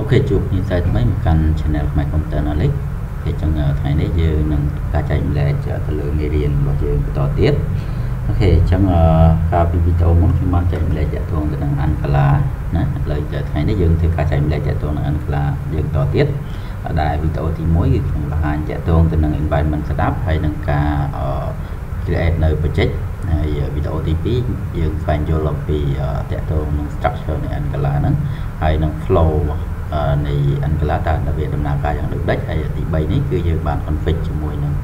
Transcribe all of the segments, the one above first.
អូខេជួបនេះសាយថ្មីមកកាន់ Channel ខ្មែរ Computer Knowledge គេចឹងថ្ងៃនេះយើងនឹងការចែកម្លែកទៅលើមេរៀនរបស់យើងបន្តទៀតអូខេចឹងកាលពីវីដេអូមុនខ្ញុំបានចែកម្លែកតាក់ទងទៅនឹង Ankala ណាឥឡូវថ្ងៃនេះយើងធ្វើការចែកម្លែកតាក់ទងនឹង Ankala យើងបន្តទៀតដែលវីដេអូទី1គឺខ្ញុំបង្ហាញតាក់ទងទៅនឹង environment setup ហើយនឹងការ create នៅ project ហើយវីដេអូទី2យើងស្វែងយល់អំពីតាក់ទងនឹង structure នៃ Ankala ហ្នឹងហើយនឹង flow នៃ Angular តើវាដំណើរការយ៉ាងដូចម្ដេចហើយទី3នេះគឺយើងបាន config ជាមួយនឹង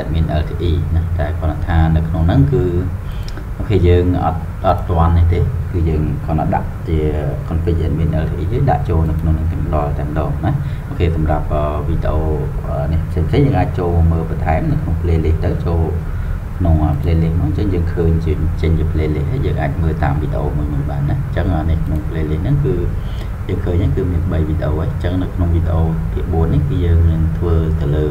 admin LTE ណាតែគាត់ថានៅក្នុងហ្នឹងគឺអូខេយើងអត់អត់ទាន់នេះទេគឺយើងគាត់ដាក់ជា config admin LTE យើងដាក់ចូលនៅក្នុងនឹងតែម្ដងតែម្ដងណាអូខេសម្រាប់វីដេអូនេះផ្សេងៗយើងអាចចូលមើលបន្ថែមនៅក្នុង playlist ទៅចូលក្នុង playlist ហ្នឹងអញ្ចឹងយើងឃើញជាចេញជា playlist ហើយយើងអាចមើលតាមវីដេអូមួយមួយបានណាអញ្ចឹងនេះក្នុង playlist ហ្នឹងគឺ យើងឃើញហ្នឹងគឺមាន3វីដេអូហើយអញ្ចឹងនៅក្នុងវីដេអូទី4នេះគឺយើងនឹងធ្វើទៅលើ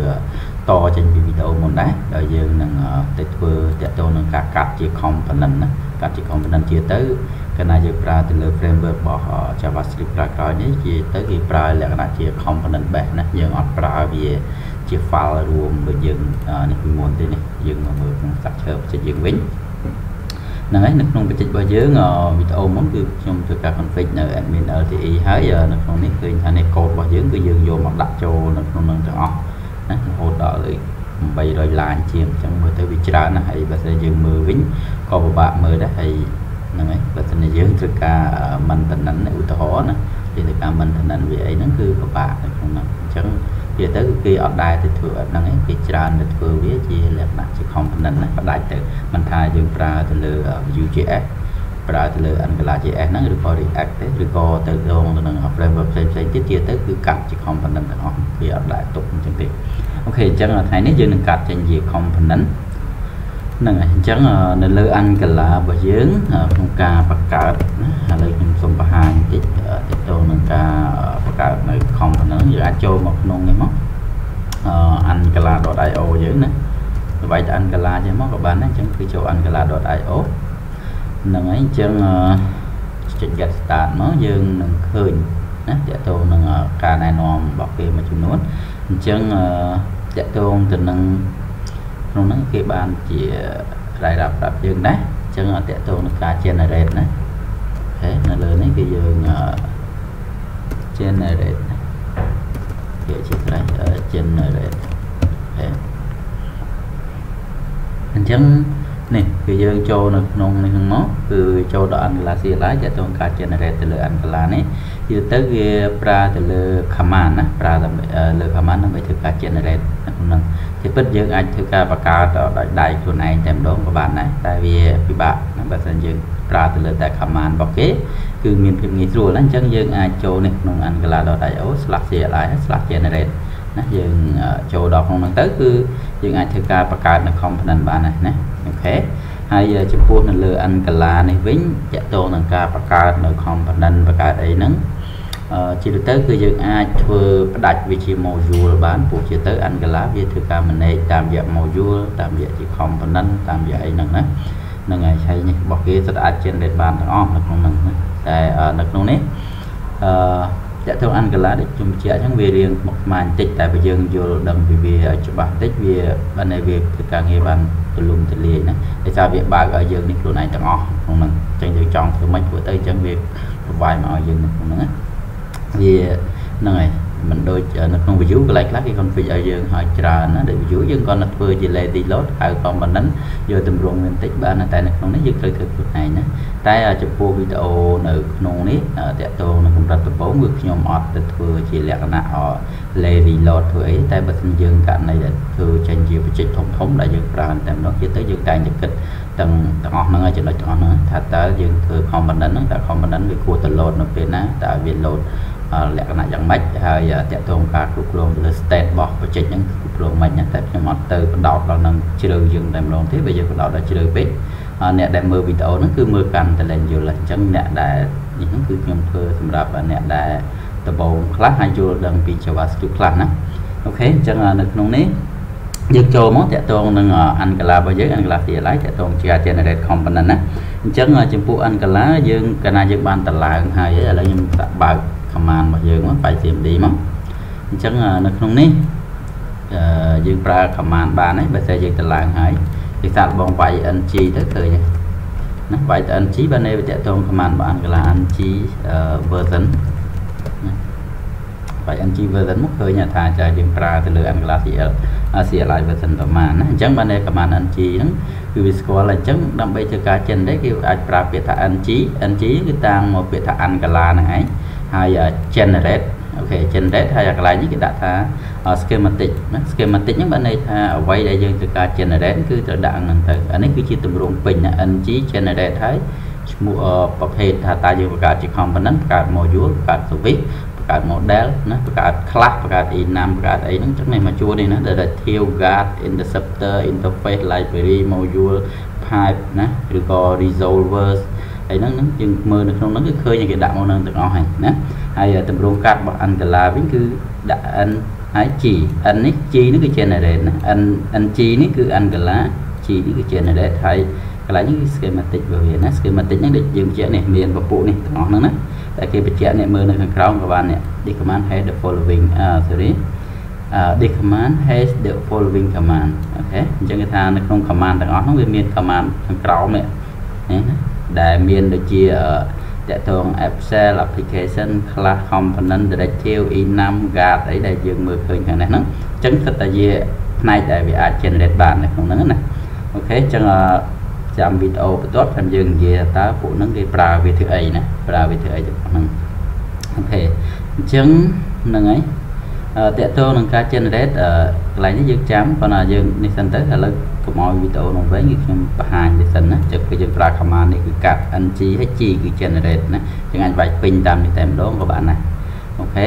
តចេញពីវីដេអូមុនដែរដោយយើងនឹងទៅធ្វើតាក់ទងនឹងការកាត់ជា component ណាកាត់ជា component ជាទៅកាលណាយើងប្រើទៅលើ framework របស់ JavaScript ក្រោយៗនេះជាទៅគេប្រើលក្ខណៈជា component base ណាយើងអត់ប្រើវាជា file រួមដូចយើងនេះពីមុនទេនេះយើងមកមើលក្នុង structure ផ្សេងយើងវិញ ហ្នឹងហើយនៅក្នុងបច្ចេករបស់យើងវីដេអូមុនគឺខ្ញុំធ្វើការ config នៅ admin LTE ហើយនៅក្នុងនេះឃើញថានេះ code របស់យើងគឺយើងយកមកដាក់ចូលនៅក្នុងនឹងទាំងអស់ណារហូតដល់300ឡានជាងអញ្ចឹងមើលទៅវាច្រើនណាស់ហើយបើស្អីយើងមើលវិញក៏ពិបាកមើលដែរហើយហ្នឹងហើយបើស្អីយើងធ្វើការ maintenance ឧទាហរណ៍ណាជាធ្វើការ maintenance វាអីហ្នឹងគឺពិបាកនៅក្នុងហ្នឹងអញ្ចឹង វាទៅគេអត់ដែរទៅធ្វើអត់ហ្នឹងឯងគេច្រើនទៅធ្វើវាជាលក្ខណៈជា component ណាផ្ដាច់ទៅមិនថាយើងប្រើទៅលើ Vue.js ប្រើទៅលើ Angular.js ហ្នឹងឬក៏ React ទេឬក៏ទៅដងទៅនឹង framework ផ្សេងផ្សេងទៀតជាទៅគឺកាត់ជា component ទាំងអស់វាអត់ដែរទុកអញ្ចឹងទេអូខេអញ្ចឹងថ្ងៃនេះយើងនឹងកាត់ចេញជា component ហ្នឹងហើយអញ្ចឹងនៅលើ Angular របស់យើងក្នុងការបង្កើតណាឥឡូវខ្ញុំសូមបង្ហាញបន្តិចទាក់ទងនឹងការបង្កើតនៅ component យើងអាចចូលមកក្នុងនេះមកអ Angular.io យើងណាល្បែង Angular ចេះមកក៏បានដែរអញ្ចឹងគឺចូល Angular.io ហ្នឹងហើយអញ្ចឹងចុច get start មកយើងនឹងឃើញណាទាក់ទងនឹងការណែនាំរបស់គេមួយចំនួនអញ្ចឹងតាក់ទងទៅនឹង ក្នុងហ្នឹងគេបានជារ៉ាយរាប់ប្រាប់យើងដែរអញ្ចឹងតាក់ទងនឹងការ generate ណាអូខេនៅលើនេះគឺយើង generate គេជាស្រេច generate អូខេអញ្ចឹងនេះគឺយើងចូលនៅក្នុងនេះហ្នឹងមកគឺចូលដល់ Angular CLI ទាក់ទងការ generate ទៅលើ Angular នេះគឺទៅវាប្រើទៅលើ command ណាប្រើលើ command ដើម្បីធ្វើការ generate ក្នុងទី ពិតយើងអាចធ្វើការបង្កើតដោយដៃខ្លួនឯងតែម្ដងក៏បានដែរតែវាពិបាកបើមិនយើងប្រើទៅលើតែ command របស់គេគឺមានភាពងាយស្រួលណាអញ្ចឹងយើងអាចចូលនេះក្នុង angular.io/cli/generate ណាយើងចូលដល់ក្នុងហ្នឹងទៅគឺយើងអាចធ្វើការបង្កើតនៅ component បានណាណាអូខេហើយចំពោះនៅលើ Angular នេះវិញតកតងនឹងការបង្កើតនៅ component បង្កើតអីហ្នឹង ជាទូទៅគឺយើងអាចធ្វើផ្ដាច់វាជា module បានព្រោះជាទៅ Angular វាធ្វើការ manage តាមរយៈ module តាមរយៈជា component តាមរយៈអីហ្នឹងណាហ្នឹងហើយហើយនេះរបស់គេសិតអាច generate បានទាំងអស់នៅក្នុងហ្នឹងណាតែនៅក្នុងនេះអឺតើទៅ Angular ដែលខ្ញុំបញ្ជាក់អញ្ចឹងវារៀងមកស្មានបន្តិចតែបើយើងយល់ដឹងពីវាច្បាស់បន្តិចវាបានតែវាធ្វើការងារបានទូលំទូលាយណាដោយសារវាបើកឲ្យយើងនេះខ្លួនឯងទាំងអស់ក្នុងហ្នឹងអញ្ចឹងយើងចង់ធ្វើម៉េចធ្វើទៅអញ្ចឹងវាប្រវាយមកឲ្យយើងនៅក្នុងហ្នឹងណា វាហ្នឹងហើយមិនដូចនៅក្នុង view កន្លែងខ្លះគេ config ឲ្យយើងឲ្យច្រើនណាដូច view យើងគាត់ទៅធ្វើជា lazy load ហៅ component យកទម្រង់មានតិចបានតែនៅក្នុងនេះយើងត្រូវធ្វើខ្លួនឯងណាតែចំពោះវីដេអូនៅក្នុងនេះតកតងនឹងកម្រិតដំបូងគឺខ្ញុំអត់ទៅធ្វើជាលក្ខណៈ lazy load ធ្វើអីតែបើមិនយើងករណីដែលធ្វើចេញជាបច្ចេកធំធំដែលយើងប្រើតែម្ដងទៀតទៅយើងតែងតែគិតទាំងទាំងអស់ហ្នឹងចំណុចទាំងអស់ហ្នឹងថាតើយើងធ្វើ component ហ្នឹងតើ component វាគួរទៅ load នៅពេលណាតើវា load លក្ខណៈយ៉ាងម៉េចហើយតកតងការគ្រប់គ្រងទៅលើ state របស់ project ហ្នឹងគ្រប់គ្រងម៉េចណាតែខ្ញុំអត់ទៅបដោតដល់នឹងជ្រៅយើងតែម្ដងទេបើយើងបដោតដល់ជ្រៅពេកអ្នកដែលមើលវីដេអូហ្នឹងគឺមើលកាន់តែលែងយល់អញ្ចឹងអ្នកដែលនេះហ្នឹងគឺខ្ញុំធ្វើសម្រាប់អ្នកដែលដំបូងខ្លះហើយយល់ដឹងពី JavaScript ខ្លះណាអូខេអញ្ចឹងនៅក្នុងនេះយើងចូលមកតាក់ទងនឹង Angular របស់យើង Angular CLI តាក់ទងជា generate component ណាអញ្ចឹងចំពោះ Angular យើងកាលណាយើងបានតម្លើងហើយឥឡូវខ្ញុំដាក់បើក command របស់យើងមកបាយ CMD មកអញ្ចឹងនៅក្នុងនេះយើងប្រើ command បានហើយបើតែយើងទៅឡើងហើយគេសាកបងវាយ ng ទៅឃើញណាវាយ ng បើនៅតកតង command បានកន្លង ng version បាយ ng version មកឃើញថាចាយើងប្រើទៅលើ Angular CL CLI version ប្រមាណណាអញ្ចឹងបានតែ command ng ហ្នឹងគឺវាស្គាល់អញ្ចឹងដើម្បីធ្វើការ generate គេអាចប្រើពាក្យថា ng ng គឺតាំងមកពាក្យថា Angular ហ្នឹងឯង ហើយ generate អូខេ generate ហើយកន្លែងនេះគេដាក់ថា schematic ណា schematic ហ្នឹងបានន័យថាអ្វីដែលយើងត្រូវការ generate គឺត្រូវដាក់ហ្នឹងទៅអានេះគឺជាទម្រង់ពេញណា ng generate ហើយឈ្មោះប្រភេទថាតើយើងបង្កើតជា component បង្កើត module បង្កើត service បង្កើត model ណាបង្កើត class បង្កើត enum បង្កើតអីហ្នឹងចឹងនេះមកជួរនេះណាដែល tail guard interceptor interface library module pipe ណាឬក៏ resolvers ហើយហ្នឹងហ្នឹងយើងមើលនៅក្នុងហ្នឹងគឺឃើញគេដាក់មកនឹងទាំងអស់ហើយណាហើយទម្រង់កាត់របស់ Angular វិញគឺដាក់ n ហើយ g n នេះ g នេះគឺ generate ណា n ng នេះគឺ Angular g នេះគឺ generate ហើយកន្លែងនេះគឺ schematic របស់វាណា schematic ហ្នឹងដូចយើងបញ្ជាក់នេះមានពពុះនេះទាំងអស់ហ្នឹងណាតែគេបញ្ជាក់អ្នកមើលនៅខាងក្រោមក៏បាននេះ this command has the following uh sorry uh this command has the following command អូខេអញ្ចឹងគេថានៅក្នុង command ទាំងអស់ហ្នឹងវាមាន command ខាងក្រោមនេះណា ដែលមានដូចជាតកតង app cell application class component directive enum guard អីដែលយើងមើលឃើញខាងនេះហ្នឹងអញ្ចឹងគិតតែជាផ្នែកដែលវាអាច generate បាននៅក្នុងហ្នឹងណា OK អញ្ចឹងចាំវីដេអូបន្ទាប់ខ្ញុំយើងនិយាយតើពួកហ្នឹងគេប្រើវាធ្វើអីណាប្រើវាធ្វើអីទៅហ្នឹង OK អញ្ចឹងហ្នឹងហើយទាក់ទងនឹងការ generate កន្លែងនេះយើងចាំប៉ុន្តែយើងនេះសិនទៅឥឡូវ កុំឲ្យវីដេអូនោះវិញគឺខ្ញុំបង្ហាញវាសិនណាចឹងគឺយើងប្រើ command នេះគឺកាត់ ng ហើយ g គឺ generate ណាចឹងអាចវាយពេញតាមនេះតែម្ដងក៏បានដែរOK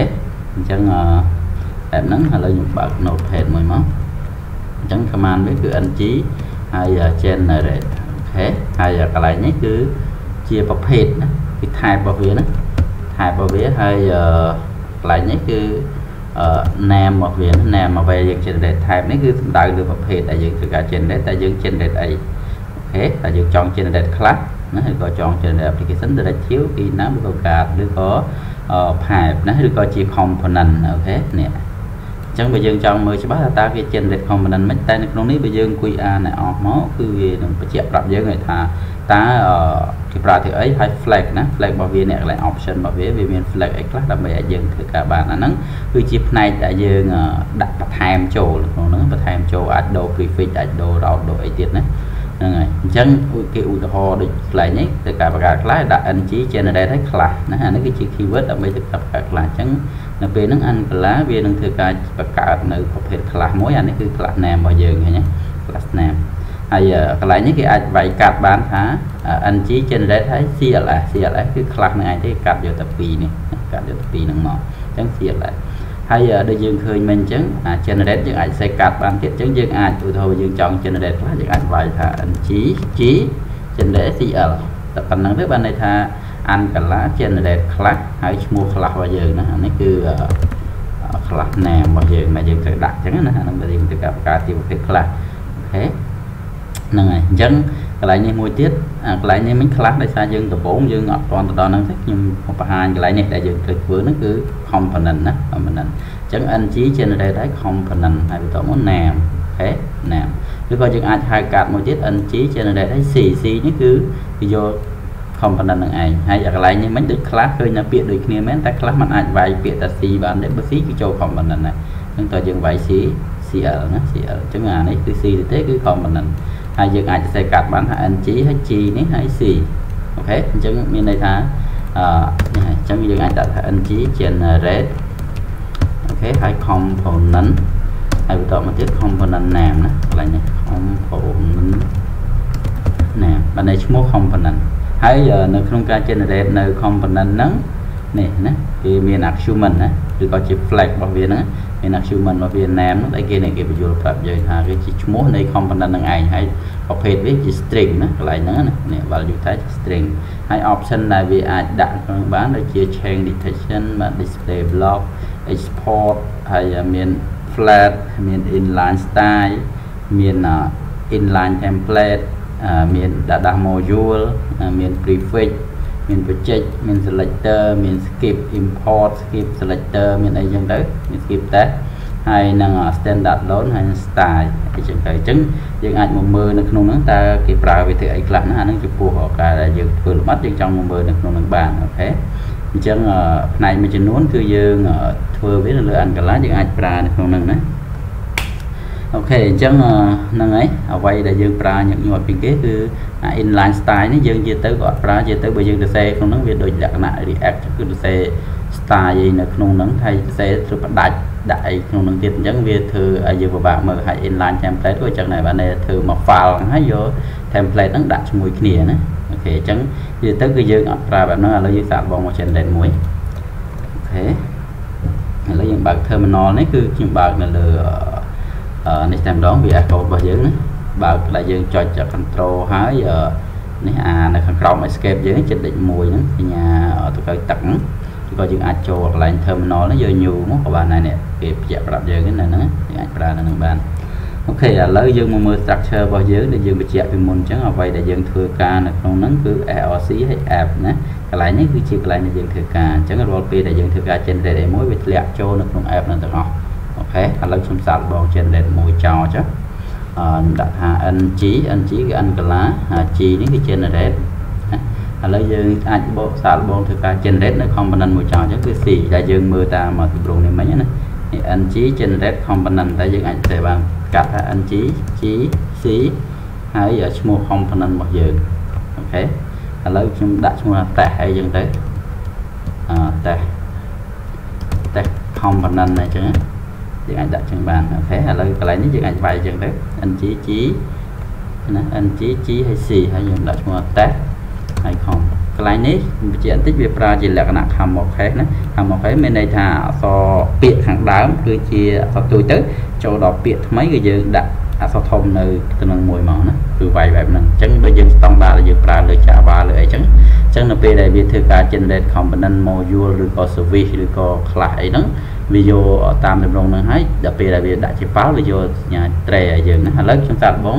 អញ្ចឹងបែបហ្នឹងឥឡូវខ្ញុំបើក notepad មួយមកអញ្ចឹង command វាគឺ ng ហើយ generate អូខេហើយកន្លែងនេះគឺជាប្រភេទណាគឺ type របស់វាណា type របស់វាហើយកន្លែងនេះគឺ name របស់វា name អ្វីយើង generate type នេះគឺសំដៅលើប្រភេទដែលយើងត្រូវការ generate តែយើង generate អី OK តែយើងចង់ generate class ណាឬក៏ចង់ generate application directive ពីណាឬក៏ card ឬក៏ pipe ណាឬក៏ជា component អូខេនេះអញ្ចឹងបើយើងចង់មើលច្បាស់ថាតើគេ generate component មិនតែនៅក្នុងនេះបើយើងអង្គុយអានឲ្យអស់មកគឺវានឹងបញ្ជាក់ប្រាប់យើងថា តើគេប្រើធ្វើអីហើយ flag ណា flag របស់វាអ្នកកន្លែង option របស់វាវាមាន flag អីខ្លះដើម្បីឲ្យយើងធ្វើការបានអាហ្នឹងគឺជាផ្នែកដែលយើងដាក់បន្ថែមចូលក្នុងហ្នឹងបន្ថែមចូលអាចដូរ prefix អាចដូរ route ដូរអីទៀតណាហ្នឹងហើយអញ្ចឹងគេឧទាហរណ៍ដូច flag នេះទៅការបង្កើត class ដាក់ ng generate ឲ្យ class ណាអានេះគឺជា keyword ដើម្បីទៅបង្កើត class អញ្ចឹងនៅពេលហ្នឹង Angular វានឹងធ្វើការបង្កើតនៅប្រភេទ class មួយអានេះគឺ class name របស់យើងឃើញទេ class name ហើយកន្លែងនេះគេអាចវាយកាត់បានថា ng generate ហើយ cls cls គឺ class នឹងឯងទេកាត់យកតែ2នេះកាត់យកតែ2នឹងមកអញ្ចឹង cls ហើយដូចយើងឃើញមិញអញ្ចឹងអា generate យើងអាចសេកាត់បានទៀតអញ្ចឹងយើងអាចឧទាហរណ៍យើងចង់ generate ខ្លះយើងអាចវាយថា ng g generate cl តែប៉ុណ្ណឹងទេបានន័យថា Angular generate ខ្លះហើយឈ្មោះខ្លះរបស់យើងណាអានេះគឺ class name របស់យើងដែលយើងត្រូវដាក់អញ្ចឹងណាហ្នឹងយើងត្រូវការបង្កើតជាប្រភេទ class OK ហ្នឹងហើយអញ្ចឹងកន្លែងនេះមួយទៀតអាកន្លែងនេះមិញ class ដោយសារយើងដំបូងយើងអត់ទាន់ទៅដល់ហ្នឹងទេខ្ញុំបង្ហាញកន្លែងនេះដែលយើងត្រូវធ្វើហ្នឹងគឺ component ណា component អញ្ចឹង ng generate ហើយ component ហើយបន្តមក name OK name ឬក៏យើងអាចហៅកាត់មួយទៀត ng generate ហើយ c c នេះគឺគេយក component នឹងឯងហើយកន្លែងនេះមិញដូចខ្លះឃើញតែពាក្យដូចគ្នាមែនតែខ្លះมันអាចវាយពាក្យតែ c បានទេបើ c គឺចូល component ដែរអញ្ចឹងតើយើងវាយ c cl ណា cl អញ្ចឹងអានេះគឺ c ទៅទេគឺ component ហើយយើងអាចសរសេរកាត់បានថា ng ហើយ g នេះហើយ c អូខេអញ្ចឹងមានន័យថាអឺនេះអញ្ចឹងយើងអាចដាក់ថា ng generate អូខេហើយ component ហើយបន្តមកទៀត component name ណាកន្លែងនេះ component name បានន័យឈ្មោះ component ហើយនៅក្នុងការ generate នៅ component ហ្នឹងនេះណាគេមាន argument ណាឬក៏ជា flag របស់វាហ្នឹង មាន argument របស់វា name ហ្នឹងតែគេនេះគេបញ្យល់ប្រាប់យើងថាវាជាឈ្មោះនៃ component ហ្នឹងឯងហើយប្រភេទវាជា string ណាកន្លែងហ្នឹងណានេះ value type ជា string ហើយ option ដែលវាអាចដាក់ក្នុងបានដូចជា change detection បាទ display block export ហើយមាន flat មាន inline style មាន inline template មាន data module មាន prefix មាន project មាន selector មាន skip import skip selector មានអីចឹងទៅមាន skip test ហើយនឹង standard load ហើយនឹង style អីចឹងទៅអញ្ចឹងយើងអាចមកមើលនៅក្នុងហ្នឹងតើគេប្រើវាធ្វើអីខ្លះណាអាហ្នឹងចំពោះការដែលយើងធ្វើលម្អិតយើងចង់មកមើលនៅក្នុងហ្នឹងបានអូខេអញ្ចឹងផ្នែកមួយចំនួនគឺយើងធ្វើវានៅលើ Angular យើងអាចប្រើនៅក្នុងហ្នឹងណា អូខេអញ្ចឹងហ្នឹងហើយអ្វីដែលយើងប្រើញឹកញាប់ពីគេគឺ inline style នេះយើងនិយាយទៅក៏អត់ប្រើនិយាយទៅបើយើងសរសេរក្នុងហ្នឹងវាដូចលក្ខណៈ react គឺសរសេរ style ឯនៅក្នុងហ្នឹងហើយសរសេរធ្វើផ្ដាច់ដាក់អីក្នុងហ្នឹងទៀតអញ្ចឹងវាធ្វើឲ្យយើងពិបាកមើលហើយ inline template ក៏អញ្ចឹងដែរបាទធ្វើមក file ហ្នឹងហើយយក template ហ្នឹងដាក់ជាមួយគ្នាណាអូខេអញ្ចឹងនិយាយទៅគឺយើងអត់ប្រើបែបហ្នឹងឥឡូវយើងសាកបងមក generate មួយអូខេឥឡូវយើងបើក terminal នេះគឺខ្ញុំបើកនៅលើ នេះតែម្ដងវា code របស់យើងណាបើកដែលយើងចុច control ហើយនេះអានៅខាងក្រោម escape យើងចិត្តដេចមួយហ្នឹងសញ្ញាទៅកៅទឹកហ្នឹងឬក៏យើងអាចចូលកន្លែង terminal នេះយក new មកក៏បានដែរនេះគេបញ្ជាក់ប្រាប់យើងនៅហ្នឹងយើងអាចប្រើនៅហ្នឹងបានអូខេឥឡូវយើងមកមើល structure របស់យើងដែលយើងបញ្ជាក់ពីមុនអញ្ចឹងអ្វីដែលយើងធ្វើការនៅក្នុងហ្នឹងគឺ ARC ហើយ app ណាកន្លែងនេះគឺជាកន្លែងដែលយើងធ្វើការអញ្ចឹងរាល់ពេលដែលយើងធ្វើការ generate អីមួយវាធ្លាក់ចូលនៅក្នុង app ហ្នឹងទាំងអស់ អូខេឥឡូវខ្ញុំសាកបង generate មួយចោលចុះអឺដាក់ថា ng ng គឺ Angular g នេះគឺ generate ឥឡូវយើងអាចបកសាកបងធ្វើការ generate នៅ component មួយចោលអញ្ចឹងគឺ C ដែលយើងមើលតាមទម្រង់នេះមិញណានេះ ng generate component តែយើងអាចទៅបានកាត់ថា ng g c ហើយឈ្មោះ component របស់យើងអូខេឥឡូវខ្ញុំដាក់ឈ្មោះថា test អីចឹងទៅអឺ test test component អញ្ចឹង យើងអាចដាក់ចឹងបានអូខេឥឡូវកន្លែងនេះយើងអាចវាយចឹងទៅ ng g ណា ng g ហើយ c ហើយយើងដាក់ឈ្មោះ test ហើយ com កន្លែងនេះបញ្ជាក់បន្តិចវាប្រើជាលក្ខណៈ camouflage ណា camouflage មានន័យថាអក្សរពាក្យខាងដើមគឺជាអក្សរទូចទៅចូលដល់ពាក្យថ្មីគឺយើងដាក់អក្សរធំនៅទៅនឹងមួយមកណាគឺវាយបែបហ្នឹងអញ្ចឹងដូចយើងស្តង់ដារដែលយើងប្រើលើ Java លើអីចឹងអញ្ចឹងនៅពេលដែលវាធ្វើការ generate component module ឬក៏ service ឬក៏ class អីហ្នឹង វាយកតាមតម្រងហ្នឹងហើយដល់ពេលដែលវាដាក់ជា file វាយកសញ្ញា tray ឲ្យយើងណាឥឡូវខ្ញុំសាកបង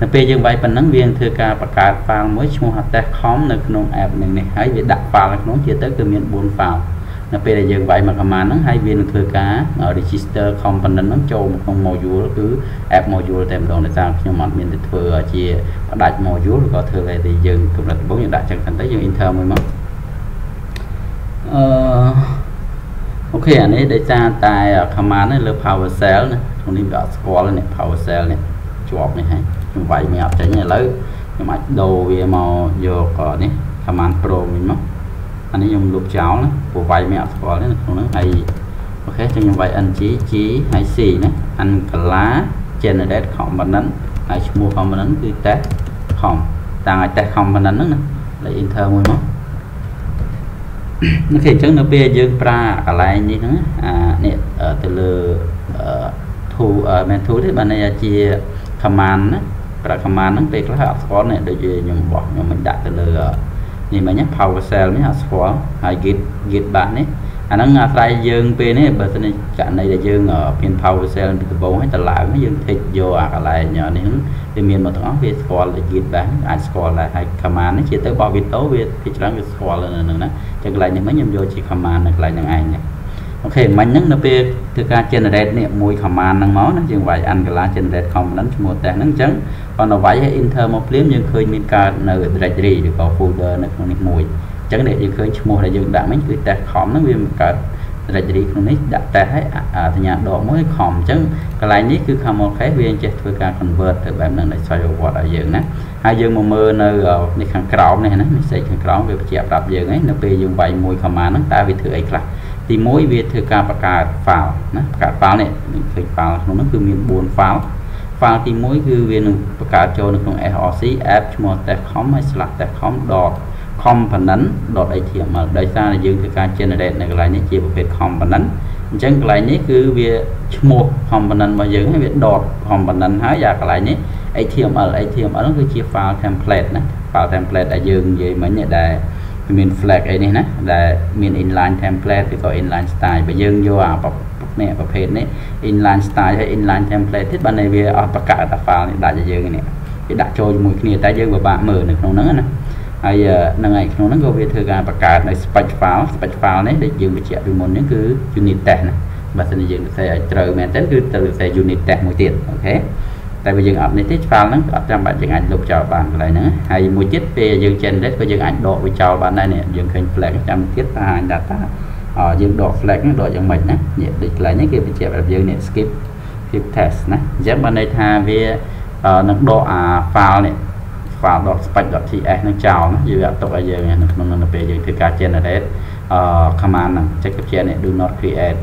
នៅពេលយើងវាយប៉ុណ្ណឹងវានឹងធ្វើការបង្កើត file មួយឈ្មោះ test.com នៅក្នុង app នឹងនេះហើយវាដាក់ file នៅក្នុងជាទៅគឺមាន4 file នៅពេលដែលយើងវាយមក command ហ្នឹងហើយវានឹងធ្វើការ register component ហ្នឹងចូលមកក្នុង module គឺ app module តែម្ដងដោយសារខ្ញុំអត់មានទៅធ្វើជាផ្ដាច់ module ឬក៏ធ្វើឲ្យតែយើងកម្រិតដំបូងយើងដាក់ចឹងទៅយើង enter មួយមកអឺ អូខេអានេះដោយសារតែ command នេះលើ PowerShell ណាក្នុងនេះវាអត់ស្គាល់នេះ PowerShell នេះជាប់នេះហើយខ្ញុំវាយមិនអត់ចេញឥឡូវខ្ញុំអាចដូរវាមកយកនេះ command prompt វិញមកអានេះខ្ញុំលុបចោលណាព្រោះវាយមិនអត់ស្គាល់ទេនៅក្នុងហ្នឹងហើយ OK ចឹងខ្ញុំវាយ ng g ហើយ c ណា Angular generate component ហើយឈ្មោះ component គឺ test com តាំងឲ្យ test component ហ្នឹងណាលេខ enter មួយមក OK អញ្ចឹងនៅពេលយើងប្រើកន្លែងនេះហ្នឹងអានេះទៅលើ tool មែន tool ទេបានន័យជា command ណាប្រើ command ហ្នឹងពេលខ្លះអត់ស្គាល់នេះដូចខ្ញុំបោះខ្ញុំមិនដាក់ទៅលើនេះមិញ PowerShell នេះអត់ស្គាល់ហើយ Git Git បាក់នេះ អាហ្នឹងអាស្រ័យយើងពេលនេះបើសិនករណីដែលយើងមាន PowerShell ពីដំបូងហើយតឡើងយើងថេកយកអាកន្លែងនេះវាមានមកទាំងអស់វាស្គាល់ Git បាក់អាចស្គាល់ដែរហើយ command នេះជាទៅបោះវីដេអូវាពីច្រើនវាស្គាល់នៅហ្នឹងណាចឹងកន្លែងនេះមិញខ្ញុំយកជា command នៅកន្លែងហ្នឹងឯងនេះអូខេមិញហ្នឹងនៅពេលធ្វើការ generate នេះមួយ command ហ្នឹងមកណាយើងវាយ Angular generate component ឈ្មោះ test ហ្នឹងអញ្ចឹងគាត់ទៅវាយឲ្យ enter មកភ្លាមយើងឃើញមានកើតនៅ directory ឬក៏ folder នៅក្នុងនេះមួយអញ្ចឹងដែលយើងឃើញឈ្មោះដែលយើងដាក់មិញគឺ test com ហ្នឹងវាកើត directory ក្នុងនេះដាក់ test ឲ្យសញ្ញាដកមួយ com អញ្ចឹងកន្លែងនេះគឺ camel case វាចេះធ្វើការ convert ទៅបែបហ្នឹងដែលស្វែងរកឲ្យយើងណាហើយយើងមកមើលនៅនេះខាងក្រោមនេះណា message ខាងក្រោមវាបញ្ជាក់ប្រាប់យើងហ្នឹងនៅពេលយើងវាយមួយ command ហ្នឹងតើវាធ្វើអីខ្លះទី1វាធ្វើការបង្កើត file ណាបង្កើត file នេះឃើញ file ក្នុងនោះគឺមាន4 file file ទី1គឺវានឹងបង្កើតចូលនៅក្នុង src app ឈ្មោះ testcom ហើយ /testcom component.html ដោយសារតែយើងធ្វើការ generate នៅកន្លែងនេះជាប្រភេទ component អញ្ចឹងកន្លែងនេះគឺវាឈ្មោះ component របស់យើងហើយវា dot component ហើយអាកន្លែងនេះ html html គឺជា file template ណា file template ដែលយើងនិយាយមិញនេះដែលមាន flag អីនេះណាដែលមាន inline template ឬក៏ inline style បើយើងយកអានេះប្រភេទនេះ inline style ហើយ inline template ទៀតបានន័យវាអត់បង្កើតអា file នេះដាក់ឲ្យយើងនេះវាដាក់ចូលជាមួយគ្នាតែយើងពិបាកមើលនៅក្នុងហ្នឹងណាអ ហើយនឹងឯក្នុងហ្នឹងក៏វាធ្វើការបង្កើតនៅ spec file spec file នេះដែលយើងបញ្ជាក់ពីមុនហ្នឹងគឺ unit test ណាបើសិនជាយើងសរសេរឲ្យត្រូវមែនទែនគឺត្រូវសរសេរ unit test មួយទៀតអូខេតែបើយើងអត់នេះទេ file ហ្នឹងអត់ចាំបាច់យើងអាចលុបចោលបានកន្លែងហ្នឹងហើយមួយទៀតពេលយើង generate ក៏យើងអាចដកវាចោលបានដែរនេះយើងឃើញ flag ចាំទៀតបង្ហាញ data យើងដក flag ហ្នឹងដកយ៉ាងម៉េចណានេះដូចកន្លែងនេះគេបញ្ជាក់ប្រាប់យើងនេះ skip skip test ណាអញ្ចឹងបានន័យថាវានឹងដកអា file នេះ file.spec.ts នឹងចោលណាយើងអត់ទុកឲ្យយើងនៅក្នុងនៅពេលយើងធ្វើការ generate អឺ command ហ្នឹងចេះបញ្ជាក់នេះ do not create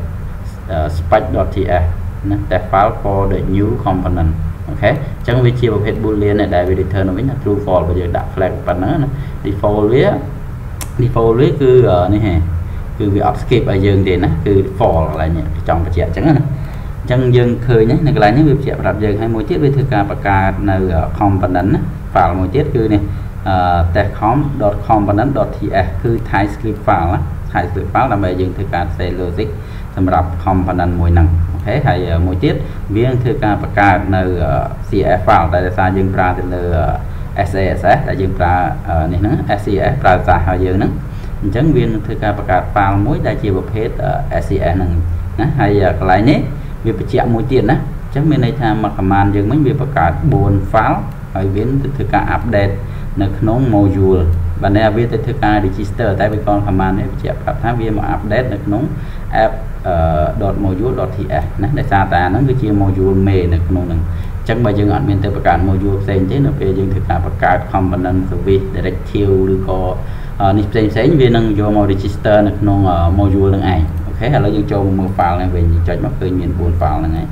spec.ts ណា test file for the new component អូខេអញ្ចឹងវាជាប្រភេទ boolean ដែលវា return វិញណា true false បើយើងដាក់ flag ប៉ុណ្ណឹងណា default វា default វាគឺនេះហ៎គឺវាអត់ skip ឲ្យយើងទេណាគឺ fall កន្លែងនេះចង់បញ្ជាក់អញ្ចឹងណាអញ្ចឹងយើងឃើញនៅកន្លែងនេះវាបញ្ជាក់ប្រាប់យើងហើយមួយទៀតវាធ្វើការបង្កើតនៅ component ណា file មួយទៀតគឺនេះ testcom.component.ts គឺ TypeScript file ណា TypeScript file ដើម្បីយើងធ្វើការ say logic សម្រាប់ component មួយហ្នឹងអូខេហើយមួយទៀតវានឹងធ្វើការបង្កើតនៅ CSS file ដែលដោយសារយើងប្រើទៅលើ SASS ដែលយើងប្រើនេះហ្នឹង SCS ប្រើភាសារបស់យើងហ្នឹងអញ្ចឹងវានឹងធ្វើការបង្កើត file មួយដែលជាប្រភេទ SCS ហ្នឹងណាហើយកន្លែងនេះវាបញ្ជាក់មួយទៀតណាអញ្ចឹងមានន័យថាមក command យើងមិញវាបង្កើត4 file ហើយវាទៅធ្វើការ update នៅក្នុង module បាទនេះវាទៅធ្វើការ register តែវាកន command នេះបញ្ជាក់ប្រាប់ថាវាមក update នៅក្នុង app .module.ts ណាដោយសារតែហ្នឹងគឺជា module main នៅក្នុងហ្នឹងអញ្ចឹងបើយើងអត់មានទៅបង្កើត module ផ្សេងទេនៅពេលយើងធ្វើការបង្កើត component service directive ឬក៏នេះផ្សេងផ្សេងវានឹងយកមក register នៅក្នុង module ហ្នឹងឯងអូខេឥឡូវយើងចូលមើល file ហ្នឹងវិញចុចមកឃើញមាន4 file ហ្នឹងឯង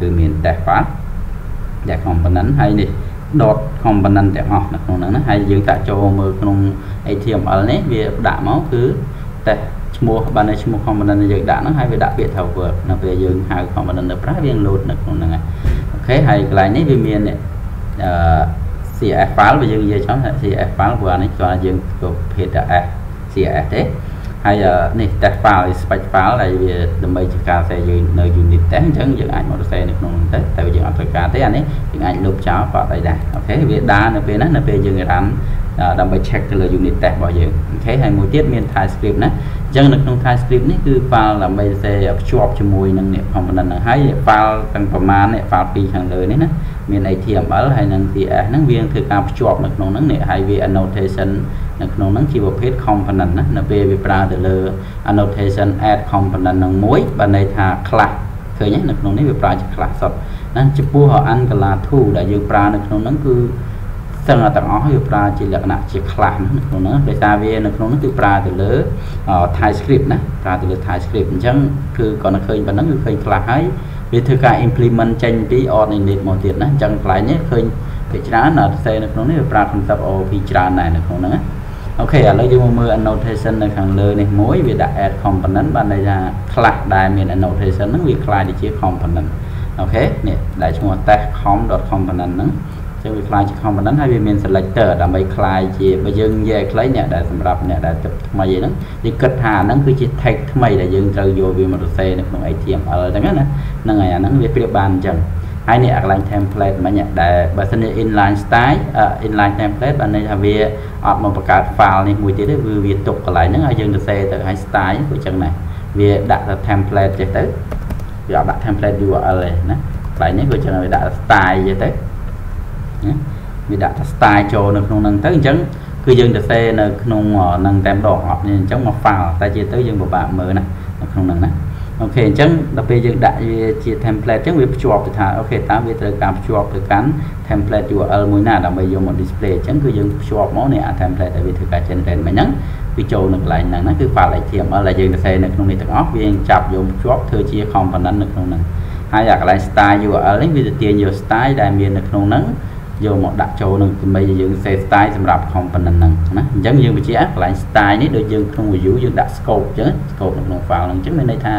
គឺមាន test file ដែល component ហើយនេះ dot component ទាំងអស់នៅក្នុងហ្នឹងណាហើយយើងតាក់ចូលមើលក្នុង HTML នេះវាដាក់មកគឺ test ឈ្មោះបានតែឈ្មោះ component ដែលយើងដាក់ហ្នឹងហើយវាដាក់ពាក្យថា work នៅពេលយើងហៅ component ទៅប្រើវា load នៅក្នុងហ្នឹងអូខេហើយកន្លែងនេះវាមានអឺ CSS file បើយើងនិយាយចំ CSS file ព្រោះអានេះគាត់យើងក៏ភេទ S CSS ទេ ហើយនេះ test file spec file ដែលវាដើម្បីជាការសរសេរយើងនៅ unit test អញ្ចឹងយើងអាចមកសរសេរនៅក្នុងទៅតែយើងអត់ត្រូវការទេអានេះយើងអាចលុបចោលក៏អត់អីដែរអូខេវាដើរនៅពេលហ្នឹងនៅពេលយើង run ដើម្បី check ទៅលើ unit test របស់យើងអូខេហើយមួយទៀតមាន TypeScript ណាអញ្ចឹងនៅក្នុង TypeScript នេះគឺ file ដើម្បីសរសេរភ្ជាប់ជាមួយនឹងនេះ component ហ្នឹងហើយ file ទាំងប្រមាណនេះ file ពីរខាងលើនេះណាមាន HTML ហើយនិង CSS ហ្នឹងវាធ្វើការភ្ជាប់នៅក្នុងហ្នឹងនេះហើយវា annotation នៅក្នុងហ្នឹងជាប្រភេទ component ណានៅពេលវាប្រើទៅលើ annotation add component នឹងមួយបើន័យថា class ឃើញនៅក្នុងនេះវាប្រើជា class សុទ្ធណាចំពោះ Angular 2ដែលយើងប្រើនៅក្នុងហ្នឹងគឺសឹងទាំងអស់វាប្រើជាលក្ខណៈជា class នៅក្នុងហ្នឹងដោយសារវានៅក្នុងហ្នឹងគឺប្រើទៅលើ TypeScript ណាប្រើទៅលើ TypeScript អញ្ចឹងគឺគាត់នៅឃើញប៉ុណ្ណឹងគឺឃើញ class ហើយវាធ្វើការ implement ចេញពី ordinate មកទៀតណាអញ្ចឹងកន្លែងនេះឃើញភាគច្រើនអត់ផ្សេងនៅក្នុងនេះវាប្រើ concept OOP ច្រើនដែរនៅក្នុងហ្នឹងណា អូខេឥឡូវយើងមកមើល annotation នៅខាងលើនេះមួយវាដាក់ add component បានន័យថា class ដែលមាន annotation ហ្នឹងវាคล้ายទៅជា component អូខេនេះដែលឈ្មោះ test.com.component ហ្នឹងចឹងវាคล้ายជា component ហើយវាមាន selector ដើម្បីคล้ายជាបើយើងនិយាយខ្លីអ្នកដែលសម្រាប់អ្នកដែលទឹកថ្មីហ្នឹងយើងគិតថាហ្នឹងគឺជា tag ថ្មីដែលយើងត្រូវយកវាមកសរសេរនៅក្នុង HTML ហ្នឹងណាហ្នឹងហើយអាហ្នឹងវាប្រៀបបានអញ្ចឹង ហើយនេះអាកន្លែង template មិញដែលបើសិនជា inline style inline template បានន័យថាវាអត់មកបង្កើត file នេះមួយទៀតទេគឺវាទុកកន្លែងហ្នឹងហើយយើងសរសេរទៅឲ្យ style ក៏អញ្ចឹងដែរវាដាក់ទៅ template ចេះទៅវាអត់ដាក់ template URL ទេណាកន្លែងនេះក៏អញ្ចឹងវាដាក់ style ចេះទៅណាវាដាក់ថា style ចូលនៅក្នុងហ្នឹងទៅអញ្ចឹងគឺយើងសរសេរនៅក្នុងនឹងតែម្ដងអត់នេះអញ្ចឹងមក file តែជាទៅយើងពិបាកមើលណានៅក្នុងហ្នឹងណា អូខេអញ្ចឹងដល់ពេលយើងដាក់វាជា template អញ្ចឹងវាភ្ជាប់ទៅថាអូខេតើវាត្រូវការភ្ជាប់ទៅកាន់ template URL មួយណាដើម្បីយកមក display អញ្ចឹងគឺយើងភ្ជាប់មកនេះអា template ដែលវាធ្វើការ generate មិញហ្នឹងគឺចូលនៅកន្លែងហ្នឹងណាគឺ file HTML ដែលយើងសរសេរនៅក្នុងនេះទាំងអស់វាចាប់យកភ្ជាប់ធ្វើជា component នៅក្នុងហ្នឹងហើយអាកន្លែង style URL នេះវាទៅទាញយក style ដែលមាននៅក្នុងហ្នឹង យកមកដាក់ចូលនឹងដើម្បីយើង save style សម្រាប់ component ហ្នឹងណាអញ្ចឹងយើងបញ្ជាក់កន្លែង style នេះដូចយើងក្នុង view យើងដាក់ scope អញ្ចឹង scope នៅក្នុង file ហ្នឹងអញ្ចឹងមានន័យថា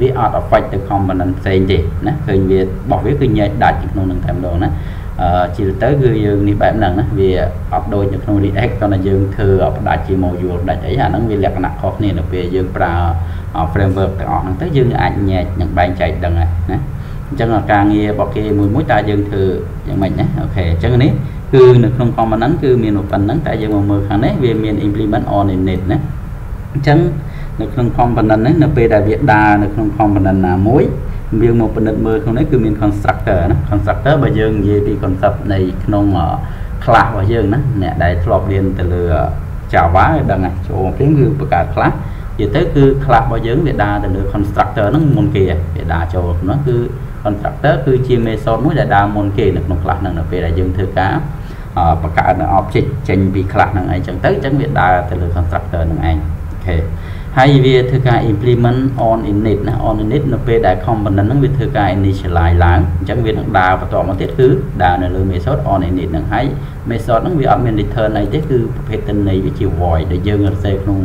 វាអត់ affect ទៅ component ផ្សេងទេណាឃើញវារបស់វាគឺញែកដាច់ក្នុងនឹងតែម្ដងណាអឺជាទៅគឺយើងនេះបែបហ្នឹងណាវាអត់ដូចនៅក្នុង React គាត់ថាយើងធ្វើផ្ដាច់ជា module ផ្ដាច់អីអាហ្នឹងវាលក្ខណៈខុសគ្នានៅពេលយើងប្រើ framework ទាំងអស់ហ្នឹងទៅយើងអាចញែកនិងបែងចែកដឹងហើយណា អញ្ចឹងការងាររបស់គេមួយមួយតើយើងធ្វើយ៉ាងម៉េចណាអូខេអញ្ចឹងនេះគឺនៅក្នុង component គឺមានប៉ុណ្ណឹងតែយើងមកមើលខាងនេះវាមាន implement on init ណាអញ្ចឹងនៅក្នុង component នេះនៅពេលដែលវាដើរនៅក្នុង component ណាមួយយើងមកពិនិត្យមើលក្នុងនេះគឺមាន constructor ណា constructor បើយើងនិយាយពី concept នៃក្នុង class របស់យើងណាអ្នកដែលធ្លាប់រៀនទៅលើ Java ដឹងហើយចូលព្រៀងគឺបង្កើត class និយាយទៅគឺ class របស់យើងវាដើរទៅលើ constructor ហ្នឹងមុនគេវាដើរចូលក្នុងគឺ constructor គឺជា method មួយដែលដើរមុនគេនៅក្នុង class ហ្នឹងនៅពេលដែលយើងធ្វើការបង្កើតនៅ object ចេញពី class ហ្នឹងឯងចឹងទៅចឹងវាដើរទៅលើ constructor ហ្នឹងឯងអូខេហើយវាធ្វើការ implement on init ណា on init នៅពេលដែល component ហ្នឹងវាធ្វើការ initialize ឡើងអញ្ចឹងវានឹងដើរបន្តមកទៀតគឺដើរនៅលើ method on init ហ្នឹងហើយ method ហ្នឹងវាអត់មាន return អីទេគឺប្រភេទន័យវាជា void ដែលយើងសរសេរក្នុង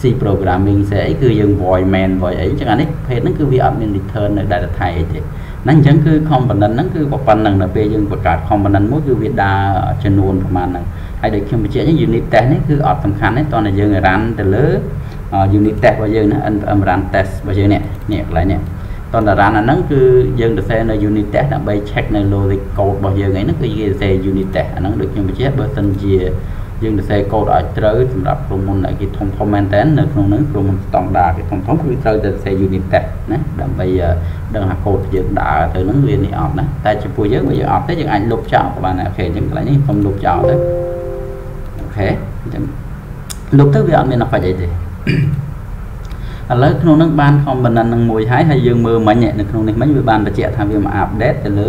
C programming ស្អីគឺយើង void main void អីអញ្ចឹងអានេះប្រភេទហ្នឹងគឺវាអត់មាន return នៅ data type អីទេ ណាអញ្ចឹងគឺ component ហ្នឹងគឺប៉ុណ្ណឹងនៅពេលយើងបង្កើត component មួយគឺវាដើរចំនួនប្រមាណហ្នឹងហើយដូចខ្ញុំបញ្ជាក់នេះ unit test នេះគឺអត់សំខាន់ទេតោះតែយើង run ទៅលើ unit test របស់យើងណា npm run test របស់យើងនេះនេះកន្លែងនេះតន្តរ៉ានអាហ្នឹងគឺយើងសរសេរនៅ unit test ដើម្បី check នៅ logic code របស់យើងហ្នឹងគឺគេសរសេរ unit test អាហ្នឹងដូចខ្ញុំបញ្ជាក់បើសិនជា យើងសរសេរ code ឲ្យត្រូវសម្រាប់ក្រុមហ៊ុនដែលគេធំធំមែនតើនៅក្នុងហ្នឹងក្រុមហ៊ុន standard គេធំធំគឺត្រូវតែសរសេរ unit test ណាដើម្បីដឹងថា code យើងដើរទៅហ្នឹងវានេះអត់ណាតែចំពោះយើងបើយើងអត់ទេយើងអាចលុបចោលក៏បានដែរអូខេអញ្ចឹងកន្លែងនេះខ្ញុំលុបចោលទៅអូខេអញ្ចឹងលុបទៅវាអត់មានអ្វីអីទេឥឡូវក្នុងនឹងបាន component នឹងមួយហើយហើយយើងមើលមិញនៅក្នុងនេះមិញវាបានបញ្ជាក់ថាវាមក update ទៅលើ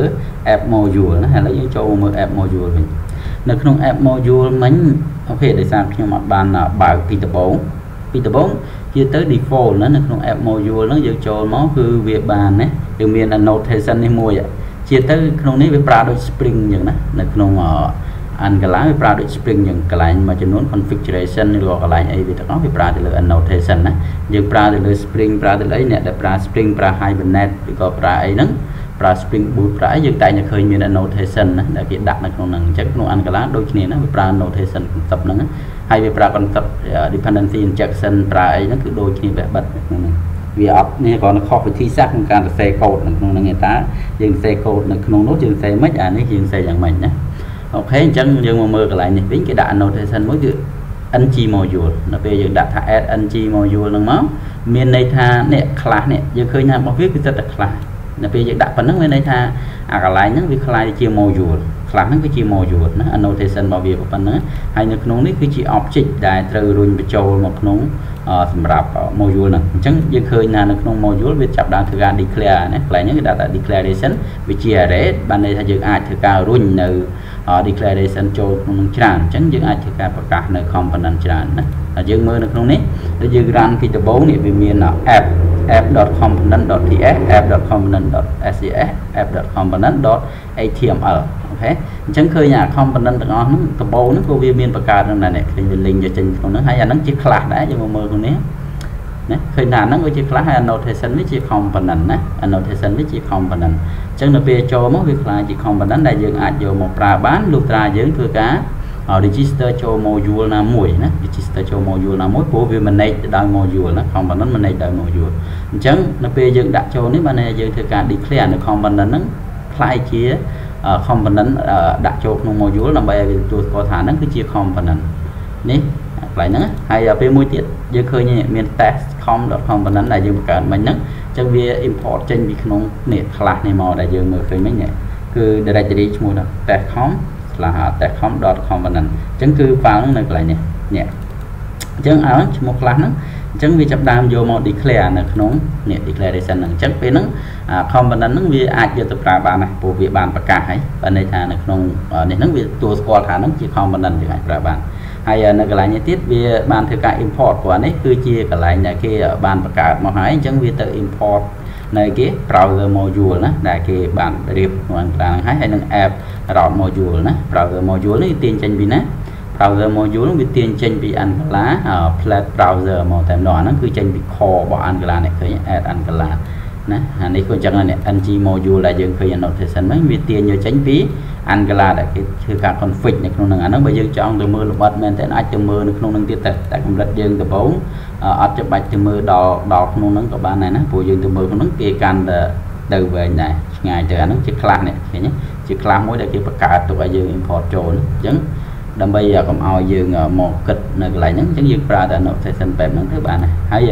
app module ណាឥឡូវយើងចូលមើល app module វិញ នៅក្នុង app module មិញអូខេដោយសារខ្ញុំអត់បានបើកពីដំបូងពីដំបូងជាទៅ default ណានៅក្នុង app module ហ្នឹងយើងចូលមកគឺវាបានណាយើងមាន annotation នេះមួយជាទៅក្នុងនេះវាប្រើដូច spring អញ្ចឹងណានៅក្នុង Angular វាប្រើដូច Spring យ៉ាងកន្លែងមួយចំនួន configuration ឬក៏កន្លែងអីវាទាំងអស់វាប្រើទៅលើ annotation ណាយើងប្រើទៅលើ Spring ប្រើទៅលើអីអ្នកដែលប្រើ Spring ប្រើ Hibernate ឬក៏ប្រើអីហ្នឹង ប្រើ Spring Boot ប្រើអីយើងតែងតែឃើញមាន annotation ណាដែលគេដាក់នៅក្នុងហ្នឹងអញ្ចឹងក្នុង Angular ដូចគ្នាណាវាប្រើ annotation concept ហ្នឹងហើយវាប្រើ concept dependency injection ប្រើអីហ្នឹងគឺដូចគ្នាបែបបិទក្នុងហ្នឹងវាអត់នេះគ្រាន់តែខុសវិធីសាស្ត្រក្នុងការសរសេរកូដនៅក្នុងហ្នឹងឯតាយើងសរសេរកូដនៅក្នុងនោះយើងសរសេរមិនអានេះយើងសរសេរយ៉ាងម៉េចណាអូខេអញ្ចឹងយើងមកមើលកន្លែងនេះវិញគេដាក់ annotation មួយគឺ ng module នៅពេលយើងដាក់ថា add ng module ហ្នឹងមកមានន័យថានេះ class នេះយើងឃើញថារបស់វាគឺសិតតែ class នៅពេលយើងដាក់ប៉ុណ្ណឹងមានន័យថាអាកន្លែងហ្នឹងវាខ្លាយជា module class ហ្នឹងគឺជា module ណា annotation របស់វាប៉ុណ្ណឹងហើយនៅក្នុងនេះគឺជា object ដែលត្រូវរុញបញ្ចូលមកក្នុងសម្រាប់ module ហ្នឹងអញ្ចឹងយើងឃើញថានៅក្នុង module វាចាប់ដើមធ្វើការ declare ណាកន្លែងហ្នឹងគេដាក់ថា declaration វាជា array បានន័យថាយើងអាចធ្វើការរុញនៅ declaration ចូលក្នុងនឹងច្រើនអញ្ចឹងយើងអាចធ្វើការប្រកាសនៅ component ច្រើនណា ហើយយើងមើលនៅក្នុងនេះដែលយើង run ពីដំបូងនេះវាមាន app app.component.ts app.component.scs app.component.html អូខេអញ្ចឹងឃើញអា component ទាំងអស់ហ្នឹងដំបូងហ្នឹងក៏វាមានបង្កើតនឹងដែរនេះឃើញវា link យកចេញក្នុងហ្នឹងហើយអាហ្នឹងជា class ដែរយើងមកមើលក្នុងនេះណាឃើញថាហ្នឹងវាជា class ហើយ annotation វាជា component ណា annotation វាជា component អញ្ចឹងនៅពេលចូលមកវាខ្លាយជា component ដែលយើងអាចយកមកប្រើបានលុះត្រាយើងធ្វើការ register ចូល module ណាមួយណា register ចូល module ណាមួយព្រោះវា manage ដោយ module ណា component manage ដោយ module អញ្ចឹងនៅពេលយើងដាក់ចូលនេះបានយើងធ្វើការ declare នៅ component ហ្នឹងខ្លាយជា component ដាក់ចូលក្នុង module ដើម្បីឲ្យវាទទួលស្គាល់ថាហ្នឹងគឺជា component នេះកន្លែងហ្នឹងហើយពេលមួយទៀតយើងឃើញមាន test.com.component ដែលយើងបង្កើតមិញហ្នឹងអញ្ចឹងវា import ចេញពីក្នុងនេះ class នេះមកដែលយើងមើលឃើញមិញនេះគឺ directory ឈ្មោះ test.com testcom.component អញ្ចឹងគឺ file ហ្នឹងនៅកន្លែងនេះនេះអញ្ចឹងឲ្យឈ្មោះ class ហ្នឹងអញ្ចឹងវាចាប់ដើមយកមក declare នៅក្នុងនេះ declaration ហ្នឹងអញ្ចឹងពេលហ្នឹង component ហ្នឹងវាអាចយកទៅប្រើបានណាព្រោះវាបានប្រកាសហើយបើន័យថានៅក្នុងនេះហ្នឹងវាទទួលស្គាល់ថាហ្នឹងជា component យើងអាចប្រើបានហើយនៅកន្លែងនេះទៀតវាបានធ្វើការ import ព្រោះនេះគឺជាកន្លែងដែលគេបានបង្កើតមកហើយអញ្ចឹងវាទៅ import នៅគេ browser module ណាដែលគេបានរៀបក្នុងខាងហើយហើយនឹង app route module ណា browser module នេះទាញចេញពីណា browser module វាទាញចេញពី Angular flat browser មកតែម្ដងអាហ្នឹងគឺចេញពី core របស់ Angular នេះឃើញ add Angular ណាអានេះក៏អញ្ចឹងដែរ ng module ដែលយើងឃើញ annotation ហ្នឹងវាទាញយកចេញពី Angular ដែលគេធ្វើការ config នៅក្នុងហ្នឹងអាហ្នឹងបើយើងចង់ទៅមើលល្បិតមែនតើអាចទៅមើលនៅក្នុងហ្នឹងទៀតតែតែកម្រិតយើងដំបូងអត់ចាំបាច់ទៅមើលដល់ដល់ក្នុងហ្នឹងក៏បានដែរណាព្រោះយើងទៅមើលក្នុងហ្នឹងគេកាន់តែទៅវែងដែរឆ្ងាយទៅអាហ្នឹងជាខ្លះនេះឃើញទេ ជា class មួយដែលគេបង្កើតទុកឲ្យយើង import ចូលអញ្ចឹងដើម្បីកុំឲ្យយើងមកគិតនៅកន្លែងហ្នឹងអញ្ចឹងយើងប្រើតែ annotation tab ហ្នឹងទៅបានហើយ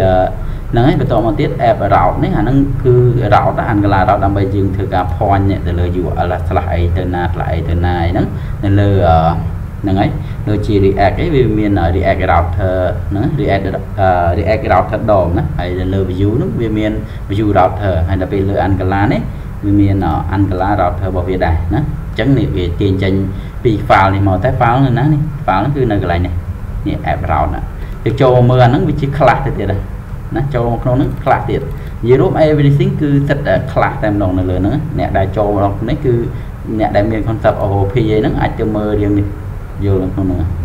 ហ្នឹងហើយបន្តមកទៀត app route នេះអាហ្នឹងគឺ route Angular route ដើម្បីយើងធ្វើការ point ទៅលើ URL ឆ្លាស់អីទៅណាឆ្លាស់អីទៅណាអីហ្នឹងនៅលើហ្នឹងហើយដូចជា React អីវាមាន React router ហ្នឹង React React router DOM ណាហើយនៅលើ view ហ្នឹងវាមាន view router ហើយដល់ពេលលើ Angular នេះ វាមាន Angular router របស់វាដែរណាអញ្ចឹងនេះវាទាញចេញពី file នេះមកតែ file នៅណានេះ file ហ្នឹងគឺនៅកន្លែងនេះនេះ app route ណាទៅចូលមើលអាហ្នឹងវាជា class ទៅទៀតណាចូលមកក្នុងហ្នឹង class ទៀតនិយាយរួម everything គឺសិតតែ class តែម្ដងនៅលើហ្នឹងអ្នកដែលចូលមកក្នុងនេះគឺអ្នកដែលមាន concept OOP អីហ្នឹងអាចទៅមើលរៀងនេះយល់ក្នុងហ្នឹង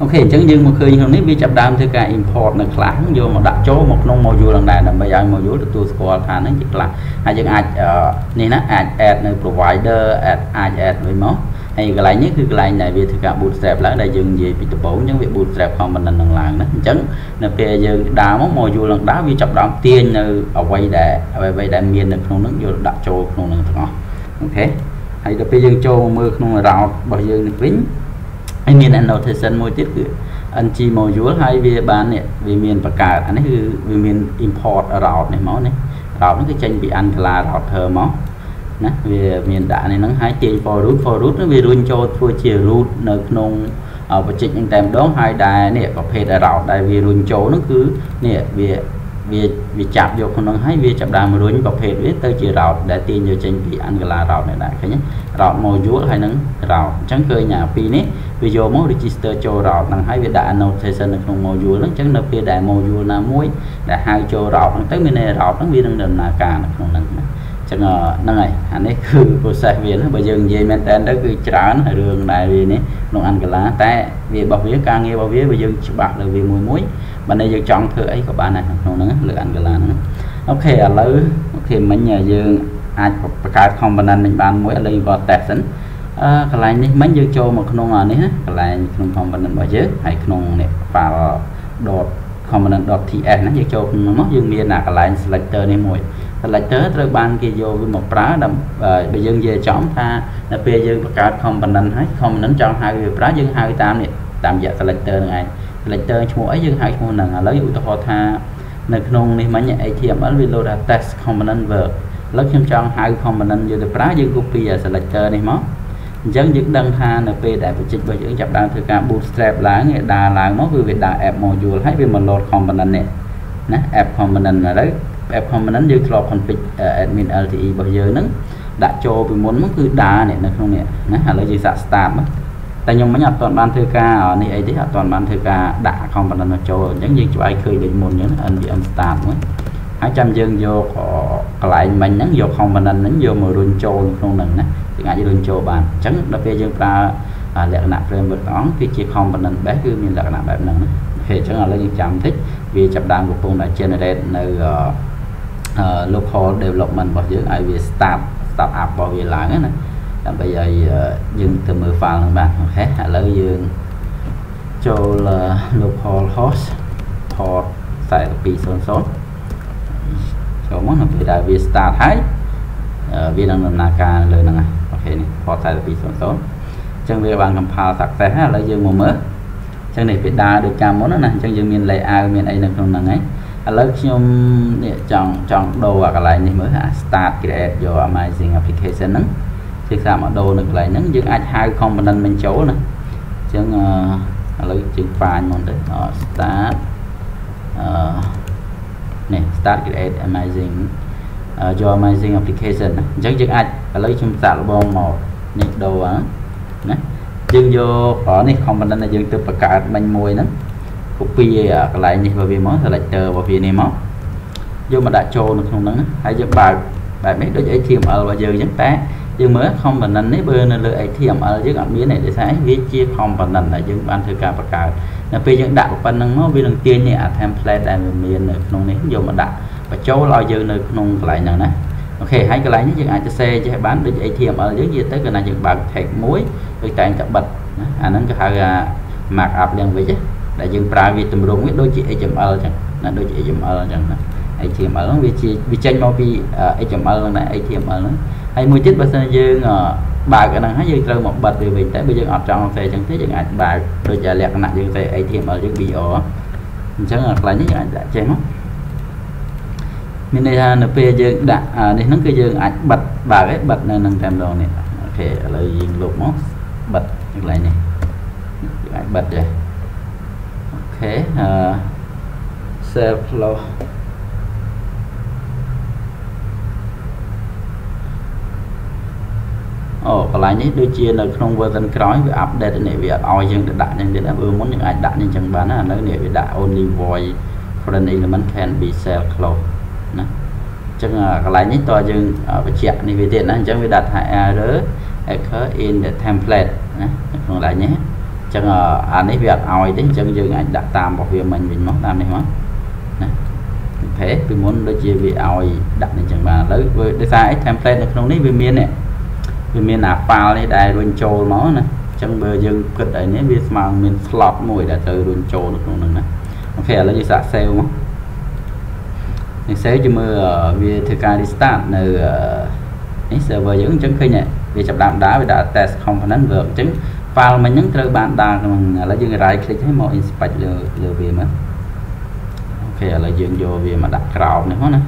អូខេអញ្ចឹងយើងមកឃើញក្នុងនេះវាចាប់ដើមធ្វើការ import នៅ class ហ្នឹងយកមកដាក់ចូលមកក្នុង module ហ្នឹងដែរដើម្បីឲ្យ module ទទួលស្គាល់ថាហ្នឹងជា class ហើយយើងអាចនេះណាអាច add នៅ provider add អាច add វិញមកហើយកន្លែងនេះគឺកន្លែងដែលវាធ្វើការ bootstrap ឡើងដែលយើងនិយាយពីដំបូងអញ្ចឹងវា bootstrap component នឹងឡើងណាអញ្ចឹងនៅពេលយើងដើរមក module នឹងដើរវាចាប់ដើមទាញនៅអ្វីដែលអ្វីដែលមាននៅក្នុងហ្នឹងយកដាក់ចូលក្នុងហ្នឹងទាំងអស់អូខេហើយដល់ពេលយើងចូលមើលក្នុង route របស់យើងនេះវិញ ហើយមាន annotation មួយទៀតគឺ ng module ហើយវាបាននេះវាមានបង្កើតអានេះគឺវាមាន import route នេះមកនេះ route នេះគឺចេញពី Angular router មកណាវាមានដាក់នេះហ្នឹងហើយទាញ for root for root វារុញចូលធ្វើជា root នៅក្នុងបច្ចេកនឹងតែម្ដងហើយដែរនេះប្រភេទ route ដែលវារុញចូលហ្នឹងគឺនេះវា វាវាចាប់យកក្នុងហើយវាចាប់ដើមរុញប្រភេទវាទៅជា route ដែលទាញយកចេញពី Angular route នេះដែរឃើញទេ route module ហើយនឹង route អញ្ចឹងឃើញអាពីរនេះវាយកមក register ចូល route ហ្នឹងហើយវាដាក់ annotation នៅក្នុង module ហ្នឹងអញ្ចឹងនៅពេលដែល module ណាមួយដែលហៅចូល route ហ្នឹងទៅមានន័យ route ហ្នឹងវានឹងដំណើរការនៅក្នុងហ្នឹងណាចឹងហ្នឹងហើយអានេះគឺ process វាណាបើយើងនិយាយមែនតើទៅគឺច្រើនរឿងដែលវានេះក្នុង Angular តែវារបស់វាការងាររបស់វាបើយើងច្បាស់លើវាមួយមួយ បើនេះយើងចង់ធ្វើអីក៏បានដែរក្នុងហ្នឹងលើ Angular ហ្នឹងអូខេឥឡូវអូខេមិញយើងអាចបង្កើត component នេះបានមួយឥឡូវក៏ test សិនអឺកន្លែងនេះមិញយើងចូលមកក្នុងអានេះណាកន្លែងក្នុង component របស់យើងហើយក្នុងនេះ file .component.ts ណាយើងចូលក្នុងនោះយើងមានអាកន្លែង selector នេះមួយ selector ត្រូវបានគេយកវាមកប្រើដើម្បីបើយើងនិយាយចំថានៅពេលយើងបង្កើត component ហើយ component ចង់ហៅវាប្រើយើងហៅតាមនេះតាមរយៈ selector ហ្នឹងឯង selector ឈ្មោះអីយើងហៅឈ្មោះហ្នឹងឥឡូវឧទាហរណ៍ថានៅក្នុងនេះមិញ HTML វា load ថា test component verb ឥឡូវខ្ញុំចង់ហៅ component យកទៅប្រើយើង copy selector នេះមកអញ្ចឹងយើងដឹងថានៅពេលដែលបច្ចេករបស់យើងចាប់ដើមធ្វើការ bootstrap ឡើងវាដើរឡើងមកគឺវាដើរ app module ហើយវាមក load component នេះណា app component ឥឡូវ app component យើងធ្លាប់ config admin LTE របស់យើងហ្នឹងដាក់ចូលពីមុនមកគឺដើរនេះនៅក្នុងនេះណាឥឡូវយើងសាក start មក តែខ្ញុំមិញអត់ទាន់បានធ្វើការនេះអីទេអត់ទាន់បានធ្វើការដាក់ component មកចូលអញ្ចឹងយើងច្បាស់ឃើញដូចមុនអញ្ចឹង npm start មួយហើយចាំយើងយកកន្លែងមិញហ្នឹងយក component ហ្នឹងយកមករុញចូលក្នុងហ្នឹងណាយើងអាចរុញចូលបានអញ្ចឹងដល់ពេលយើងប្រើលក្ខណៈ framework ទាំងអង្គគឺជា component base គឺមានលក្ខណៈបែបហ្នឹងណាអូខេអញ្ចឹងឥឡូវយើងចាំបន្តិចវាចាប់ដើមកំពុងតែ generate នៅ local development របស់យើងឲ្យវា start start up របស់វាឡើងណា ដើម្បីឲ្យយើងទៅមើល file ហ្នឹងបានអូខេឥឡូវយើងចូល local host port 4200ចូលមកនៅពេលដែលវា start ហើយវានឹងដំណើរការលើហ្នឹងហើយអូខេនេះ port 4200អញ្ចឹងវាបាន compile success ហើយឥឡូវយើងមកមើលអញ្ចឹងនេះវាដើរដូចកាលមុនណាអញ្ចឹងយើងមាន layout មានអីនៅក្នុងហ្នឹងហើយឥឡូវខ្ញុំនេះចង់ចង់ដូរអាកន្លែងនេះមើលអា start create យក amazing application ហ្នឹង ជាសាមកដូរនៅកន្លែងហ្នឹងយើងអាចហៅ component មិនចូលណាអញ្ចឹងឥឡូវជើងប៉ាញមុនទៅ start អឺនេះ start create amazing your amazing application អញ្ចឹងយើងអាចឥឡូវខ្ញុំសាកល្បងមកនេះដូរណាយើងយកប្រនេះ component ដែលយើងទៅបង្កើតមិញមួយហ្នឹង copy កន្លែងនេះរបស់វាមក selector របស់វានេះមកយកមកដាក់ចូលនៅក្នុងហ្នឹងហើយយើងបើកបែបនេះដូច HTML របស់យើងអញ្ចឹងតែ យើងមើល component នេះបើនៅលើ HTML យើងអត់មានទេដោយសារវាជា component ដែលយើងបានធ្វើការបង្កើតនៅពេលយើងដាក់ប៉ុណ្្នឹងមកវានឹងទាញនេះអា template ដែលវាមាននៅក្នុងនេះយកមកដាក់បញ្ចូលឲ្យយើងនៅក្នុងកន្លែងហ្នឹងណាអូខេហើយកន្លែងនេះយើងអាចទៅសេចេះបានដូច HTML យើងនិយាយទៅគឺណាយើងបើក tag មួយដូចតែងតែបិទណាអាហ្នឹងគេហៅថា markup language ដែលយើងប្រើវាទម្រង់វាដូចជា HTML អញ្ចឹងណាដូចជា HTML អញ្ចឹងណា HTML ហ្នឹងវាជាវាចេញមកពី HTML ហ្នឹងដែរ HTML ហ្នឹង ហហើយមួយទៀតបើសិនយើងបើកអាហ្នឹងហើយយើងត្រូវមកបិទវាវិញតែបើយើងអត់ចង់សេអញ្ចឹងទេយើងអាចបើកដូចជាលក្ខណៈយើងសេ HTML យើង BR អញ្ចឹងកន្លែងនេះយើងអាចដាក់ចេះមកមានន័យថានៅពេលយើងដាក់នេះហ្នឹងគឺយើងអាចបិទបើកឯងបិទនៅនឹងតែម្ដងនេះអូខេឥឡូវយើងលុបមកបិទកន្លែងនេះយើងអាចបិទចេះអូខេអឺ self flow អូកន្លែងនេះដូចជានៅក្នុង version ក្រោយវា update នេះវាអត់ឲ្យយើងទៅដាក់យ៉ាងទៀតណាបើមុនយើងអាចដាក់នេះចឹងបានណាឥឡូវនេះវាដាក់ only void foreign element can be cell close ណាអញ្ចឹងកន្លែងនេះតើយើងបញ្ជាក់នេះវាទៀតណាអញ្ចឹងវាដាក់ថា error occur in the template ណាក្នុងកន្លែងនេះអញ្ចឹងអានេះវាអត់ឲ្យទេអញ្ចឹងយើងអាចដាក់តាមរបស់វាមិញវិញមកតាមនេះមកណាអូខេពីមុនដូចជាវាឲ្យដាក់នេះអញ្ចឹងបានឥឡូវដោយសារអី template នៅក្នុងនេះវាមាននេះ វាមានអា file នេះដែលរុញចូលមកណាអញ្ចឹងបើយើងគិតអីនេះវាស្មើមាន slot មួយដែលត្រូវរុញចូលនៅក្នុងហ្នឹងណាអូខេឥឡូវយើងសាក save មកនេះ save ជាមើលវាធ្វើការ restart នៅនេះ server យើងអញ្ចឹងឃើញវាចាប់ដើមដើរវាដាក់ test component work អញ្ចឹង file មិញហ្នឹងត្រូវបានដើរក្នុងឥឡូវយើង right click ឲ្យមក inspect លើលើវាមើលអូខេឥឡូវយើងយកវាមកដាក់ក្រោមនេះមកណា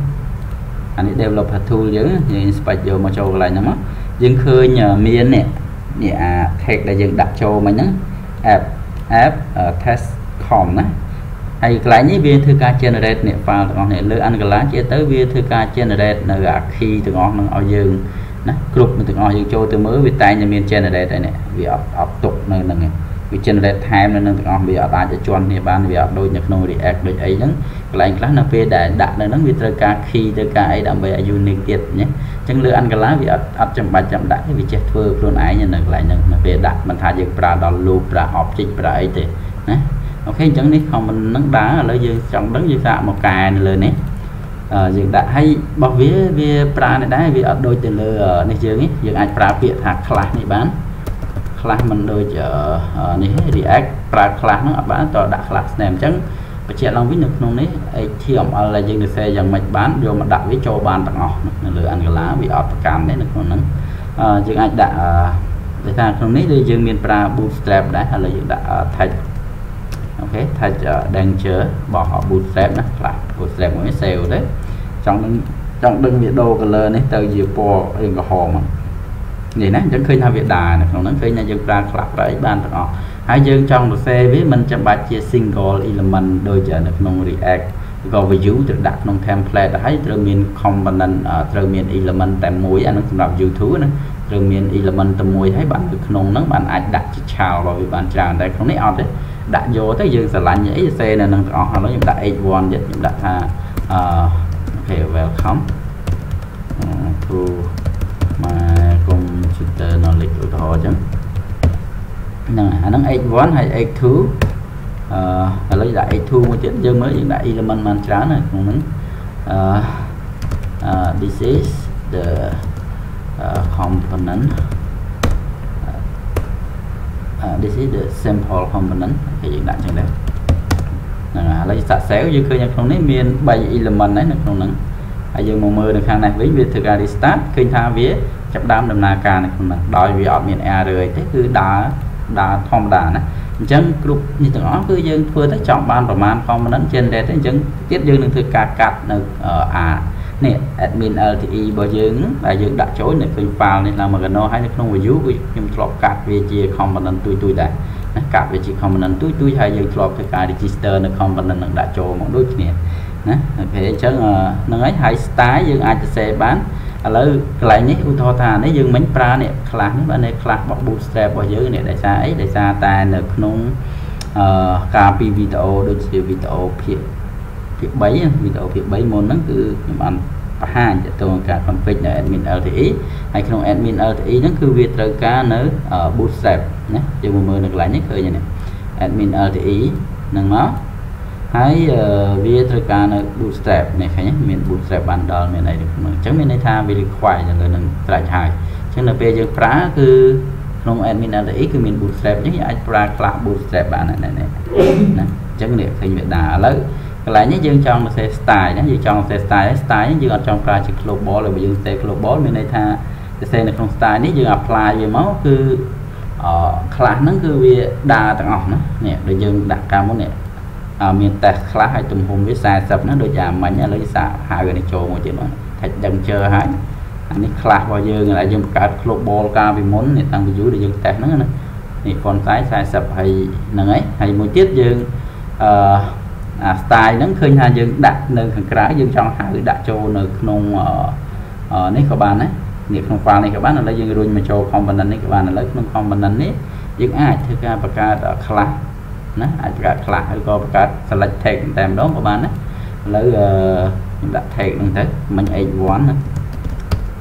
អានេះ developer tool យើងយើង inspect យកមកចូលកន្លែងហ្នឹងមក យើងឃើញមាននេះនេះអា text ដែលយើងដាក់ចូលមិញហ្នឹង app app test.com ណាហើយកន្លែងនេះវាធ្វើការ generate នេះ file ទាំងអស់នេះលើ Angular ជាទៅវាធ្វើការ generate នៅអា key ទាំងអស់ហ្នឹងឲ្យយើងណាគ្រប់ទាំងអស់យើងចូលទៅមើលវាតែងតែមាន generate ហើយនេះវាអត់អត់ទុកនៅហ្នឹងឯងវា generate ថែមនៅនឹងទាំងអស់វាអត់អាចឲ្យជន់គ្នាបានវាអត់ដូចនៅក្នុង React ដូចអីហ្នឹងកន្លែងខ្លះនៅពេលដែលដាក់នៅហ្នឹងវាត្រូវការ key ត្រូវការអីដើម្បីឲ្យ unique ទៀតណាអញ្ចឹងលើ Angular វាអត់អត់ចាំបាច់ចាំដាក់ទេវាចេះធ្វើខ្លួនឯងនៅកន្លែងហ្នឹងនៅពេលដាក់មិនថាយើងប្រើដល់ loop ប្រើ object ប្រើអីទេណាអូខេអញ្ចឹងនេះ comment ហ្នឹងដើរឥឡូវយើងចង់ដឹងយើងសាកមកកែនៅលើនេះយើងដាក់ហើយរបស់វាវាប្រើនេះដែរវាអត់ដូចទៅលើនេះយើងនេះយើងអាចប្រើពាក្យថា class នេះបាន class មិនដូចនេះ react ប្រើ class ហ្នឹងអត់បានតដាក់ class name អញ្ចឹង បញ្ជាក់ឡើងវិញនៅក្នុងនេះ HTML ដែលយើងសរសេរយ៉ាងម៉េចបានយកមកដាក់វាចូលបានទាំងអស់នៅលើ Angular វាអត់ប្រកាន់ទេនៅក្នុងហ្នឹងយើងអាចដាក់ដូចថាក្នុងនេះដូចយើងមានប្រើ bootstrap ដែរឥឡូវយើងដាក់ tag អូខេ tag danger របស់ bootstrap ណាខ្លះ bootstrap មួយ save ទេចង់នឹងចង់ដឹងវាដូរ color នេះទៅជាពណ៌រៀងក្រហមហ្នឹងនេះណាអញ្ចឹងឃើញថាវាដើរនៅក្នុងហ្នឹងឃើញថាយើងប្រើខ្លះប្រើអីបានទាំងអស់ ហើយយើងចង់សរសេរវាមិនចាំបាច់ជា single element ដូចនៅក្នុង React ក៏ view ត្រូវដាក់ក្នុង template ហើយត្រូវមាន component ត្រូវមាន element តែមួយអានោះសម្រាប់ YouTube ណាត្រូវមាន element តែមួយហើយបាននៅក្នុងហ្នឹងបានអាចដាក់ជាឆាលរបស់វាបានច្រើនតែក្នុងនេះអត់ទេដាក់យកទៅយើងស្រឡាញ់អីសរសេរនៅនឹងទាំងអស់ឥឡូវខ្ញុំដាក់ h1 ទៀតខ្ញុំដាក់ថាអឺអូខេ welcome to my computer knowledge ឧទាហរណ៍អញ្ចឹង ហ្នឹងអាហ្នឹង x1 ហើយ x2 អឺឥឡូវដាក់ x2 មួយទៀតយើងមើលយើងដាក់ element បានច្រើនណាក្នុងហ្នឹងអឺ this is the uh, component uh, this is the sample component គេយើងដាក់ចឹងដែរហ្នឹងហើយឥឡូវសាក់សែវយើងឃើញនៅក្នុងនេះមាន3 element ហើយនៅក្នុងហ្នឹងហើយយើងមកមើលនៅខាងនេះវិញវាធ្វើការ restart ឃើញថាវាចាប់ដើមដំណើរការនៅក្នុងហ្នឹងដោយវាអត់មាន error អីទេគឺដើរ ដើរធម្មតាណាអញ្ចឹងគ្រប់នេះទាំងអស់គឺយើងធ្វើទៅចង់បានប្រមាណ component generate ទេអញ្ចឹងទៀតយើងនឹងធ្វើការកាត់នៅអានេះ admin LTE របស់យើងដែលយើងដាក់ចូលនៅឃើញ file នេះឡើងមកកណោហើយនៅក្នុង view គឺខ្ញុំធ្លាប់កាត់វាជា component ទួយទួយដែរណាកាត់វាជា component ទួយទួយហើយយើងធ្លាប់ធ្វើការ register នៅ component នឹងដាក់ចូលមកដូចគ្នាណាអូខេអញ្ចឹងហ្នឹងហើយហើយ style យើងអាចសរសេរបាន ឥឡូវកន្លែងនេះឧទាហរណ៍ថានេះយើងមិញប្រើនេះ class នេះបាទនេះ class របស់ bootstrap របស់យើងនេះដោយសារអីដោយសារតែនៅក្នុងអឺការពីវីដេអូដូចជាវីដេអូភាគភាគ3វីដេអូភាគ3មុនហ្នឹងគឺខ្ញុំបានបង្ហាញទៅទៅការ config នៅ admin LTE ហើយក្នុង admin LTE ហ្នឹងគឺវាត្រូវការនៅ bootstrap ណាយើងមកមើលនៅកន្លែងនេះឃើញនេះ admin LTE ហ្នឹងមក ហើយវាត្រូវការនៅ bootstrap នេះឃើញមាន bootstrap bundle មានអីក្នុងអញ្ចឹងមានន័យថាវា require នៅនឹងត្រាច់ហើយអញ្ចឹងនៅពេលយើងប្រើគឺក្នុង admin LTE គឺមាន bootstrap អញ្ចឹងយើងអាចប្រើ class bootstrap បានណាណាអញ្ចឹងនេះឃើញវាដើរឥឡូវកន្លែងនេះយើងចង់សរសេរ style ណាយើងចង់សរសេរ style style យើងអត់ចង់ប្រើជា global ហើយបើយើងសរសេរ global មានន័យថាសរសេរនៅក្នុង style នេះយើង apply វាមកគឺអខ្លះហ្នឹងគឺវាដើរទាំងអស់ណានេះដូចយើងដាក់កាលមុននេះ មាន test ខ្លះហើយទំហំវា40ណាដូចអាមិញឥឡូវសាកហៅនេះចូលមកទៀតមកថាច់ដឹងជើហើយអានេះខ្លះរបស់យើងដែលយើងបង្កើត global កាលពីមុននេះតាំងពី view ដែលយើង test ហ្នឹងណានេះ font size 40ហើយហ្នឹងហើយហើយមួយទៀតយើងអឺអា style ហ្នឹងឃើញថាយើងដាក់នៅខាងក្រៅយើងចង់ហៅដាក់ចូលនៅក្នុងនេះក៏បានដែរនេះក្នុង file នេះក៏បានឥឡូវយើងរុញមកចូល component នេះក៏បានឥឡូវក្នុង component នេះយើងអាចធ្វើការបង្កើត class ណាអាចបង្កើត class ឬក៏បង្កើត select text តែម្ដងក៏បានដែរឥឡូវខ្ញុំដាក់ text ហ្នឹងទៅមិញ h1 ណា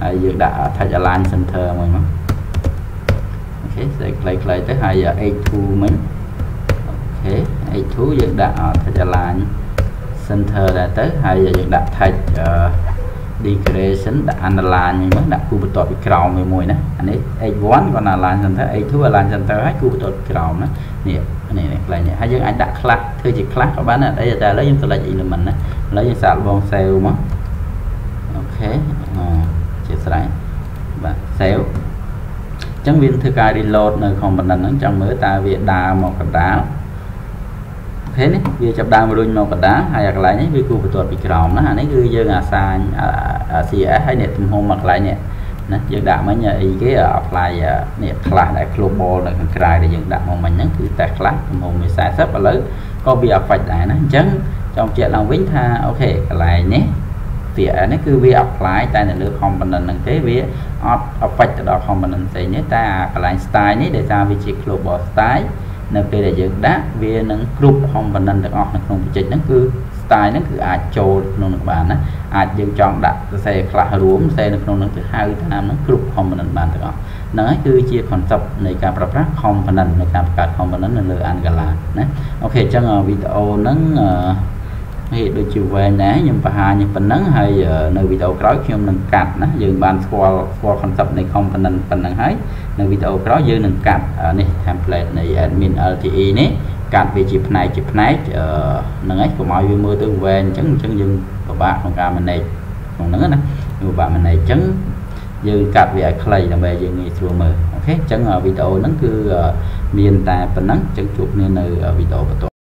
ហើយយើងដាក់ touch align center មួយមកអូខេស្អីខ្លីៗទៅហើយ h2 មិញអូខេ h2 យើងដាក់ touch align center ដែរទៅហើយយើងដាក់ touch declaration ដាក់ underline មួយមកដាក់គូបន្ទាត់ពីក្រោមមួយមួយណាអានេះ h1 គាត់ align center h2 align center ហើយគូបន្ទាត់ពីក្រោមណានេះ នេះនេះផ្លែនេះហើយយើងអាចដាក់ class ធ្វើជា class ក៏បានដែរតែឥឡូវយើង select element ណាឥឡូវយើងសាកល្បង save មកអូខេអជាស្រ័យបាទ save អញ្ចឹងវាធ្វើការ reload នៅ component ហ្នឹងចង់មើលតើវាដើរមកកណ្ដាលឃើញនេះវាចាប់ដើមរុញមកកណ្ដាលហើយអាកន្លែងនេះវាគូបន្ទាត់ពីក្រោមណាអានេះគឺយើងអាសាញ CS ហើយនេះទំហំមកកន្លែងនេះ ណាយើងដាក់មិញអីគេ apply នេះ class ដែល global នៅខាងក្រៅដែលយើងដាក់មកមិញហ្នឹងគឺតែ class ទំហំវា40ឥឡូវក៏វា affect ដែរណាអញ្ចឹងចង់បញ្ជាក់ឡើងវិញថាអូខេកន្លែងនេះ VN នេះគឺវា apply តែនៅលើ component ហ្នឹងទេវាអត់ affect ទៅដល់ component ផ្សេងទេតែអាកន្លែង style នេះដែលថាវាជា global style នៅពេលដែលយើងដាក់វានឹងគ្រប់ component ទាំងអស់នៅក្នុង project ហ្នឹងគឺ style ហ្នឹងគឺអាចចូលក្នុងនឹងបានណាអាចយើងចង់ដាក់សរសេរខ្លះរួមសរសេរនៅក្នុងនឹងទៅហៅតាមហ្នឹងគ្រប់ component បានទាំងអស់ហ្នឹងហើយគឺជា concept នៃការប្រើប្រាស់ component នៃការបង្កើត component នៅលើ Angular ណាអូខេអញ្ចឹងវីដេអូហ្នឹងអឺនេះដូចជាវែងដែរខ្ញុំបង្ហាញប៉ុណ្ណឹងហើយនៅវីដេអូក្រោយខ្ញុំនឹងកាត់ណាយើងបានស្គាល់ស្គាល់ concept នៃ component ប៉ុណ្ណឹងហើយនៅវីដេអូក្រោយយើងនឹងកាត់នេះ template នៃ admin LTE នេះ កាត់វាជាផ្នែកជាផ្នែកហ្នឹងហើយកុំឲ្យវាមើលទៅវែងអញ្ចឹងអញ្ចឹងយើងពិបាកក្នុងការ manage ក្នុងហ្នឹងណាពិបាក manage អញ្ចឹងយើងកាត់វាឲ្យខ្លីដើម្បីយើងងាយស្រួលមើលអូខេអញ្ចឹងវីដេអូហ្នឹងគឺមានតែប៉ុណ្ណឹងអញ្ចឹងជួបគ្នានៅវីដេអូបន្ទាប់